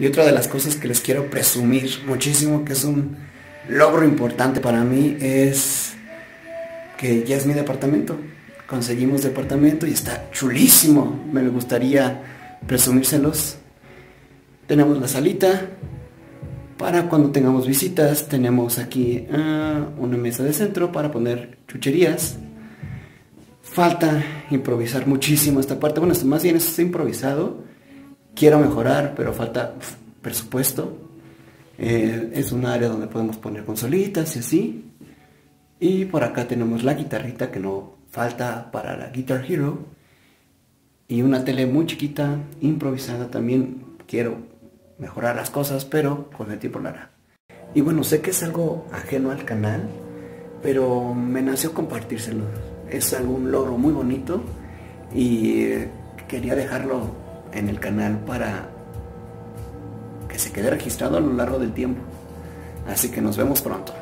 Y otra de las cosas que les quiero presumir muchísimo, que es un logro importante para mí, es que ya es mi departamento. Conseguimos departamento y está chulísimo. Me gustaría presumírselos. Tenemos la salita. Para cuando tengamos visitas, tenemos aquí ah, una mesa de centro para poner chucherías. Falta improvisar muchísimo esta parte. Bueno, más bien está improvisado. Quiero mejorar, pero falta presupuesto. Eh, es un área donde podemos poner consolitas y así. Y por acá tenemos la guitarrita que no falta para la Guitar Hero. Y una tele muy chiquita, improvisada también. Quiero mejorar las cosas, pero con el tiempo lo hará. Y bueno, sé que es algo ajeno al canal, pero me nació compartírselo es algún logro muy bonito y quería dejarlo en el canal para que se quede registrado a lo largo del tiempo. Así que nos vemos pronto.